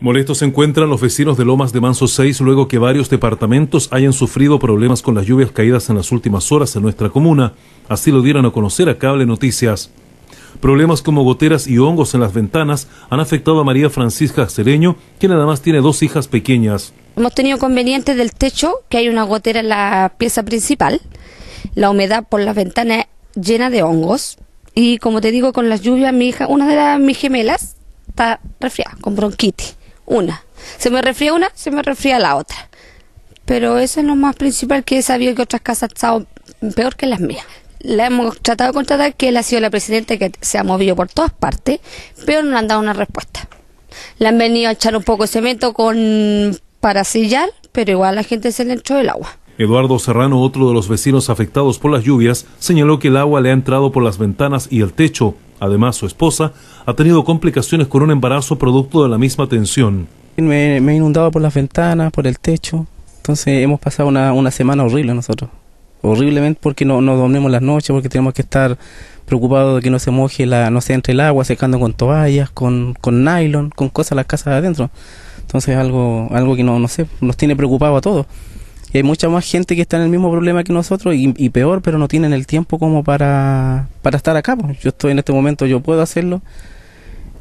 Molestos se encuentran los vecinos de Lomas de Manso 6 luego que varios departamentos hayan sufrido problemas con las lluvias caídas en las últimas horas en nuestra comuna. Así lo dieron a conocer a Cable Noticias. Problemas como goteras y hongos en las ventanas han afectado a María Francisca Cereño, quien además tiene dos hijas pequeñas. Hemos tenido convenientes del techo, que hay una gotera en la pieza principal, la humedad por las ventanas llena de hongos y como te digo con las lluvias mi hija, una de las mis gemelas está resfriada con bronquitis una. Se me resfría una, se me resfría la otra. Pero eso es lo más principal que he sabido que otras casas han estado peor que las mías. La hemos tratado de contratar, que él ha sido la presidenta que se ha movido por todas partes, pero no han dado una respuesta. Le han venido a echar un poco de cemento con para sillar, pero igual la gente se le entró el agua. Eduardo Serrano, otro de los vecinos afectados por las lluvias, señaló que el agua le ha entrado por las ventanas y el techo, Además, su esposa ha tenido complicaciones con un embarazo producto de la misma tensión. Me, he inundado por las ventanas, por el techo. Entonces hemos pasado una, semana horrible nosotros. Horriblemente porque no, no dormimos las noches, porque tenemos que estar preocupados de que no se moje, la, no se entre el agua, secando con toallas, con, con nylon, con cosas las casas adentro. Entonces algo, algo que no, no sé, nos tiene preocupado a todos. Y hay mucha más gente que está en el mismo problema que nosotros y, peor, pero no tienen el tiempo como para, para estar acá. Pues. Yo estoy en este momento, yo puedo hacerlo.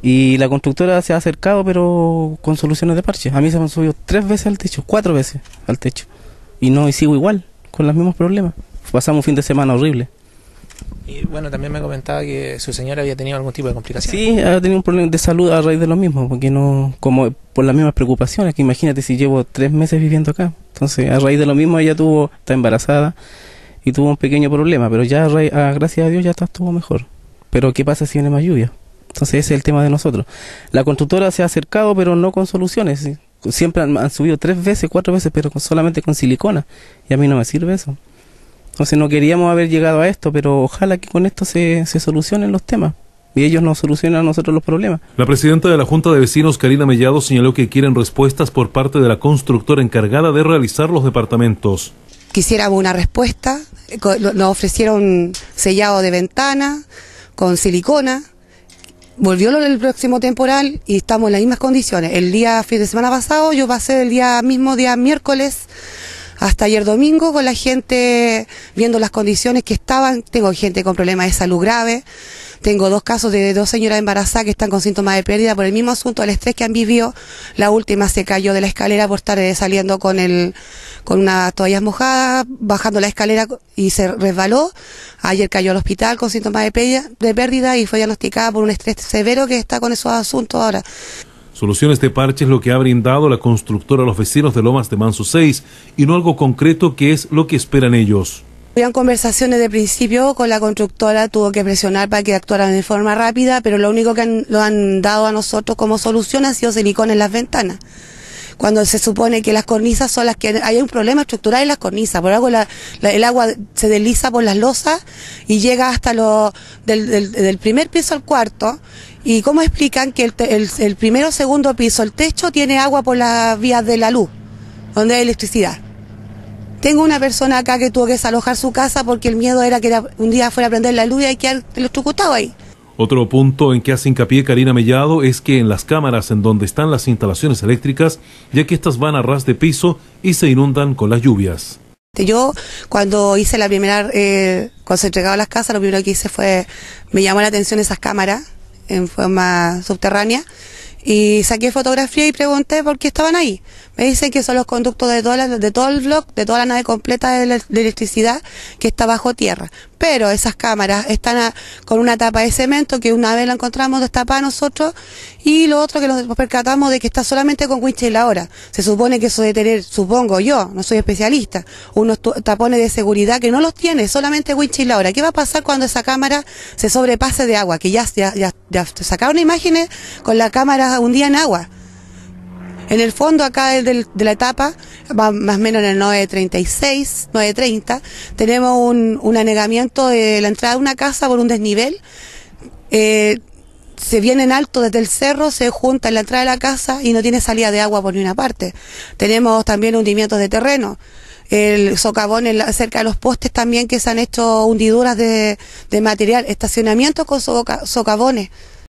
Y la constructora se ha acercado, pero con soluciones de parche. A mí se me han subido tres veces al techo, cuatro veces al techo. Y no, y sigo igual, con los mismos problemas. Pasamos un fin de semana horrible. Y bueno, también me comentaba que su señora había tenido algún tipo de complicación. Sí, ha tenido un problema de salud a raíz de lo mismo, porque no, como por las mismas preocupaciones, que imagínate si llevo tres meses viviendo acá. Entonces, a raíz de lo mismo ella tuvo, está embarazada y tuvo un pequeño problema, pero ya a, gracias a Dios ya está, estuvo mejor. Pero ¿qué pasa si viene más lluvia? Entonces ese es el tema de nosotros. La constructora se ha acercado, pero no con soluciones. Siempre han, subido tres veces, cuatro veces, pero solamente con silicona. Y a mí no me sirve eso. Entonces no queríamos haber llegado a esto, pero ojalá que con esto se, se solucionen los temas y ellos nos solucionan a nosotros los problemas. La presidenta de la Junta de Vecinos, Karina Mellado, señaló que quieren respuestas por parte de la constructora encargada de realizar los departamentos. Quisiéramos una respuesta, nos ofrecieron sellado de ventana con silicona, volvió el próximo temporal y estamos en las mismas condiciones. El día fin de semana pasado yo pasé el día mismo día miércoles hasta ayer domingo con la gente viendo las condiciones que estaban. Tengo gente con problemas de salud grave. Tengo dos casos de dos señoras embarazadas que están con síntomas de pérdida por el mismo asunto del estrés que han vivido. La última se cayó de la escalera por estar eh, saliendo con el con una toallas mojadas, bajando la escalera y se resbaló. Ayer cayó al hospital con síntomas de pérdida, de pérdida y fue diagnosticada por un estrés severo que está con esos asuntos ahora. Soluciones de parche es lo que ha brindado la constructora a los vecinos de Lomas de Manso 6 y no algo concreto que es lo que esperan ellos. Habían conversaciones de principio con la constructora, tuvo que presionar para que actuaran de forma rápida, pero lo único que lo han dado a nosotros como solución ha sido silicón en las ventanas cuando se supone que las cornisas son las que hay un problema estructural en las cornisas, por algo el agua se desliza por las losas y llega hasta lo del, primer piso al cuarto. ¿Y cómo explican que el, el, primero o segundo piso, el techo, tiene agua por las vías de la luz, donde hay electricidad? Tengo una persona acá que tuvo que desalojar su casa porque el miedo era que un día fuera a prender la luz y hay que electrocutado ahí. Otro punto en que hace hincapié Karina Mellado es que en las cámaras en donde están las instalaciones eléctricas, ya que estas van a ras de piso y se inundan con las lluvias. Yo cuando hice la primera, eh, cuando se entregaba las casas, lo primero que hice fue, me llamó la atención esas cámaras en forma subterránea y saqué fotografía y pregunté por qué estaban ahí. Me dicen que son los conductos de, toda de todo el bloque, de toda la nave completa de, electricidad que está bajo tierra. Pero esas cámaras están con una tapa de cemento que una vez la encontramos destapada nosotros y lo otro que nos percatamos de que está solamente con winch y la hora. Se supone que eso debe tener, supongo yo, no soy especialista, unos tapones de seguridad que no los tiene, solamente winch y la hora. ¿Qué va a pasar cuando esa cámara se sobrepase de agua? Que ya, ya, ya, ya sacaron imágenes con la cámara un día en agua en el fondo acá de, la etapa, más o menos en el 936, 930, tenemos un, anegamiento de la entrada de una casa por un desnivel. Eh, se viene en alto desde el cerro, se junta en la entrada de la casa y no tiene salida de agua por ninguna parte. Tenemos también hundimientos de terreno. El socavón cerca de los postes también que se han hecho hundiduras de, material, estacionamientos con socavones.